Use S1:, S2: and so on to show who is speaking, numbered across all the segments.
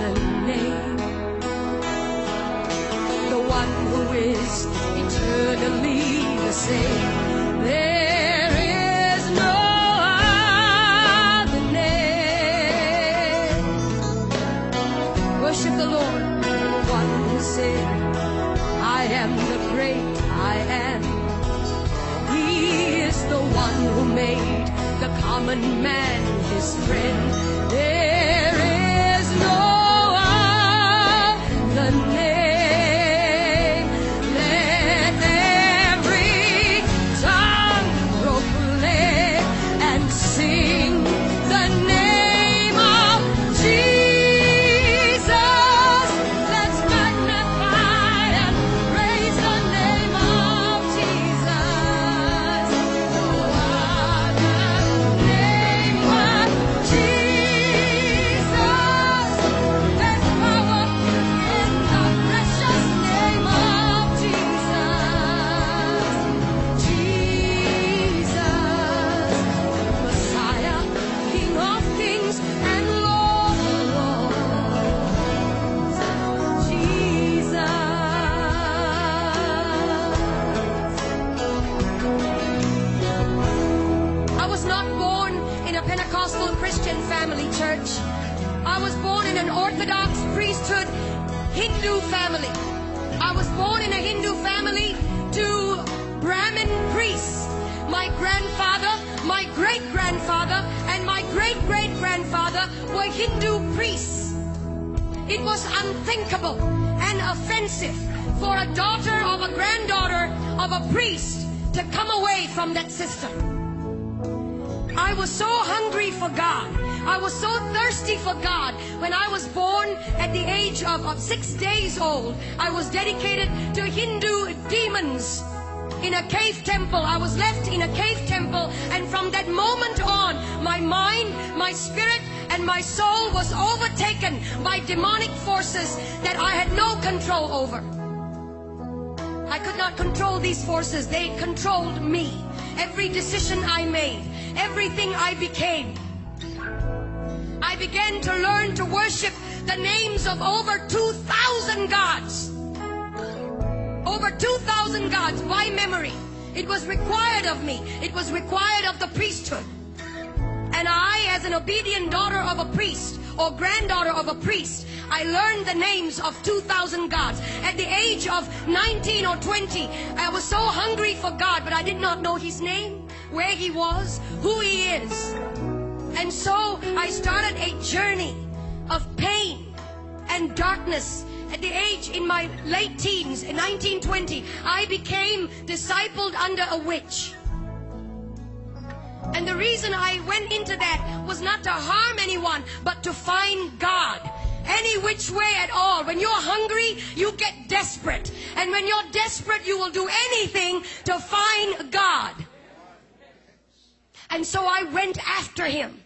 S1: the name. The one who is eternally the same. There is no other name. Worship the Lord, one who I am the great I am. He is the one who made the common man his friend. Family. I was born in a Hindu family to Brahmin priests. My grandfather, my great grandfather, and my great great grandfather were Hindu priests. It was unthinkable and offensive for a daughter of a granddaughter of a priest to come away from that system. I was so hungry for God. I was so thirsty for God. When I was born at the age of, of six days old, I was dedicated to Hindu demons in a cave temple. I was left in a cave temple, and from that moment on, my mind, my spirit, and my soul was overtaken by demonic forces that I had no control over. I could not control these forces, they controlled me. Every decision I made, everything I became. I began to learn to worship the names of over 2,000 gods. Over 2,000 gods by memory. It was required of me, it was required of the priesthood. And I, as an obedient daughter of a priest or granddaughter of a priest, I learned the names of 2,000 gods. At the age of 19 or 20, I was so hungry for God, but I did not know His name, where He was, who He is. And so I started a journey of pain and darkness. At the age in my late teens, in 1920, I became discipled under a witch. And the reason I went into that was not to harm anyone, but to find God. Any which way at all. When you're hungry, you get desperate. And when you're desperate, you will do anything to find God. And so I went after him.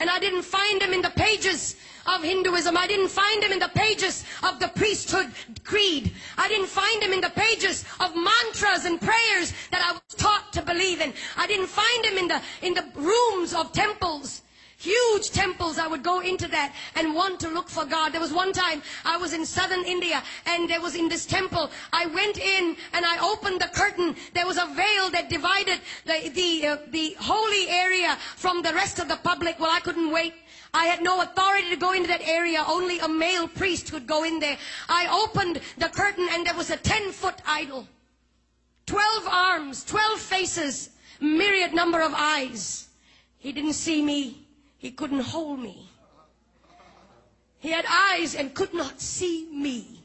S1: And I didn't find him in the pages of Hinduism. I didn't find him in the pages of the priesthood creed. I didn't find him in the pages of mantras and prayers that I was taught to believe in. I didn't find him in the in the rooms of temples. Huge temples, I would go into that and want to look for God. There was one time I was in southern India and there was in this temple. I went in and I opened the curtain. There was a veil that divided the, the, uh, the holy area from the rest of the public. Well, I couldn't wait. I had no authority to go into that area. Only a male priest could go in there. I opened the curtain and there was a 10 foot idol. 12 arms, 12 faces, myriad number of eyes. He didn't see me. He couldn't hold me. He had eyes and could not see me.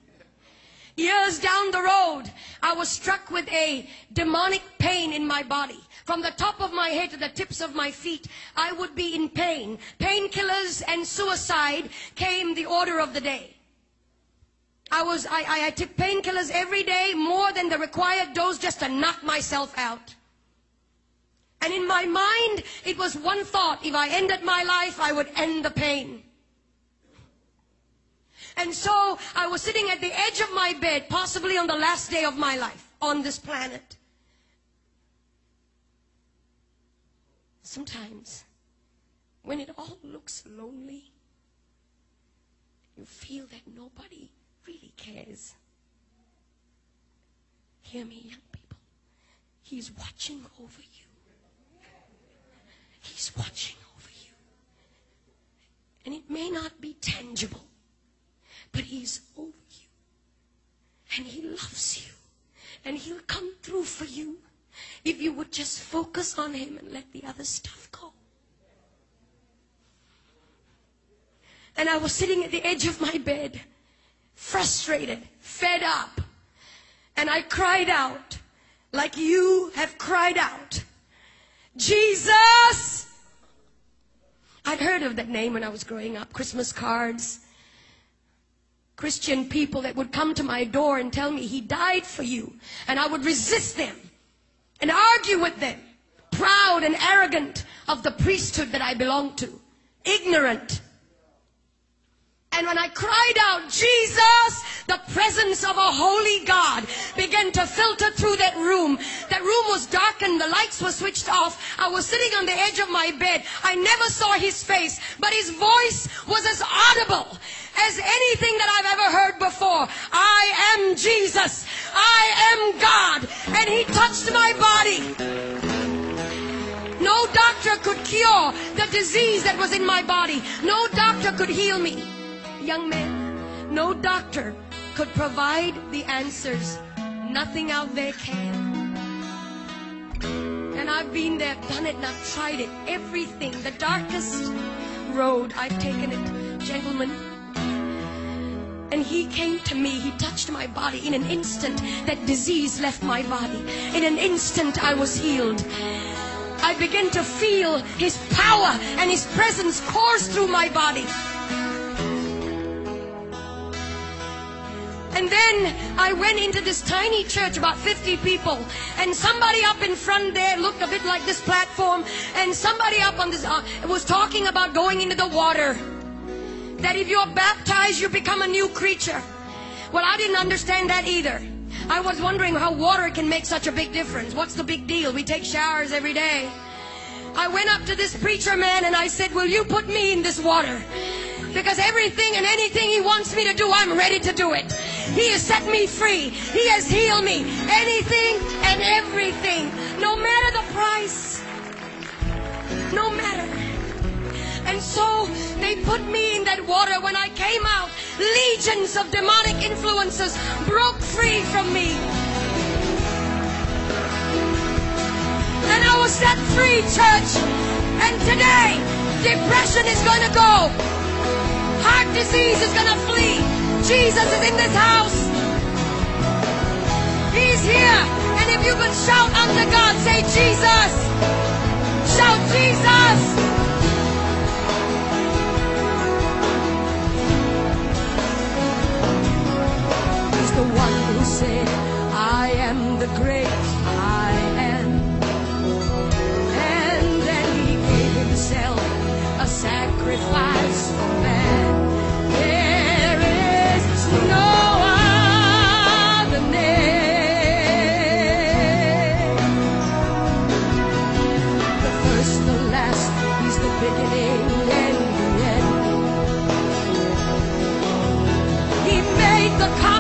S1: Years down the road, I was struck with a demonic pain in my body. From the top of my head to the tips of my feet, I would be in pain. Painkillers and suicide came the order of the day. I was, I, I, I took painkillers every day, more than the required dose just to knock myself out. And in my mind, it was one thought. If I ended my life, I would end the pain. And so I was sitting at the edge of my bed, possibly on the last day of my life on this planet. Sometimes, when it all looks lonely, you feel that nobody really cares. Hear me, young people. He's watching over you. He's watching over you. And it may not be tangible, but He's over you. And He loves you. And He'll come through for you if you would just focus on Him and let the other stuff go. And I was sitting at the edge of my bed, frustrated, fed up. And I cried out, like you have cried out, Jesus! I'd heard of that name when I was growing up, Christmas cards. Christian people that would come to my door and tell me he died for you. And I would resist them and argue with them, proud and arrogant of the priesthood that I belonged to, ignorant. And when I cried out, Jesus, the presence of a holy God began to filter through that room. That room was darkened, the lights were switched off. I was sitting on the edge of my bed. I never saw his face, but his voice was as audible as anything that I've ever heard before. I am Jesus. I am God. And he touched my body. No doctor could cure the disease that was in my body. No doctor could heal me young man, no doctor could provide the answers. Nothing out there can. And I've been there, done it, and I've tried it. Everything, the darkest road, I've taken it. Gentlemen, and he came to me. He touched my body. In an instant, that disease left my body. In an instant, I was healed. I began to feel his power and his presence course through my body. And then I went into this tiny church, about 50 people, and somebody up in front there looked a bit like this platform, and somebody up on this uh, was talking about going into the water. That if you're baptized, you become a new creature. Well, I didn't understand that either. I was wondering how water can make such a big difference. What's the big deal? We take showers every day. I went up to this preacher man and I said, Will you put me in this water? Because everything and anything he wants me to do, I'm ready to do it. He has set me free. He has healed me. Anything and everything. No matter the price. No matter. And so they put me in that water. When I came out, legions of demonic influences broke free from me. And I was set free, church. And today, depression is going to go. Heart disease is going to flee. Jesus is in this house. He's here. And if you can shout unto God, say, Jesus. Shout, Jesus. He's the one who said, I am the great I am. And then he gave himself a sacrifice the